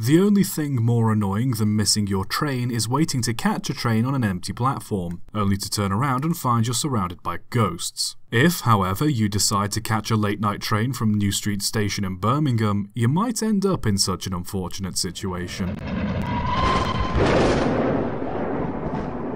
The only thing more annoying than missing your train is waiting to catch a train on an empty platform, only to turn around and find you're surrounded by ghosts. If, however, you decide to catch a late night train from New Street Station in Birmingham, you might end up in such an unfortunate situation.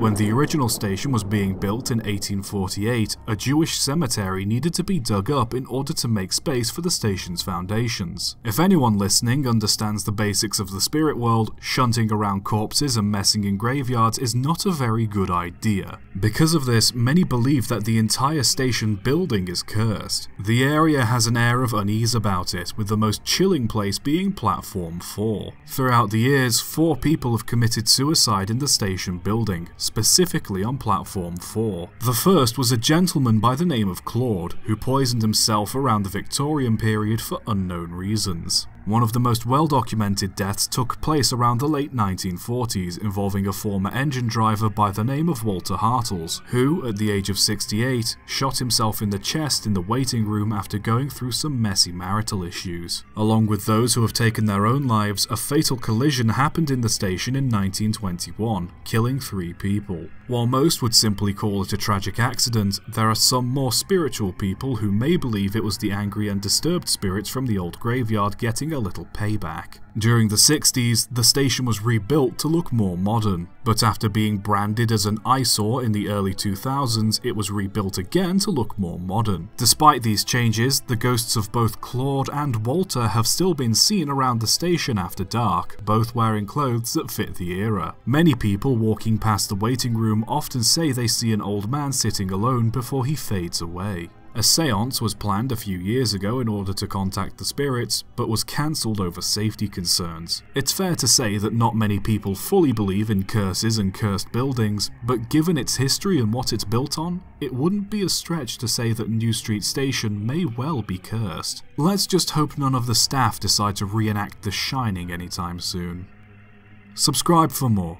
When the original station was being built in 1848, a Jewish cemetery needed to be dug up in order to make space for the station's foundations. If anyone listening understands the basics of the spirit world, shunting around corpses and messing in graveyards is not a very good idea. Because of this, many believe that the entire station building is cursed. The area has an air of unease about it, with the most chilling place being Platform 4. Throughout the years, four people have committed suicide in the station building, specifically on Platform 4. The first was a gentleman by the name of Claude, who poisoned himself around the Victorian period for unknown reasons. One of the most well-documented deaths took place around the late 1940s involving a former engine driver by the name of Walter Hartles, who, at the age of 68, shot himself in the chest in the waiting room after going through some messy marital issues. Along with those who have taken their own lives, a fatal collision happened in the station in 1921, killing three people. While most would simply call it a tragic accident, there are some more spiritual people who may believe it was the angry and disturbed spirits from the old graveyard getting a little payback. During the 60s, the station was rebuilt to look more modern, but after being branded as an eyesore in the early 2000s, it was rebuilt again to look more modern. Despite these changes, the ghosts of both Claude and Walter have still been seen around the station after dark, both wearing clothes that fit the era. Many people walking past the waiting room often say they see an old man sitting alone before he fades away. A seance was planned a few years ago in order to contact the spirits, but was cancelled over safety concerns. It's fair to say that not many people fully believe in curses and cursed buildings, but given its history and what it's built on, it wouldn't be a stretch to say that New Street Station may well be cursed. Let's just hope none of the staff decide to reenact The Shining anytime soon. Subscribe for more.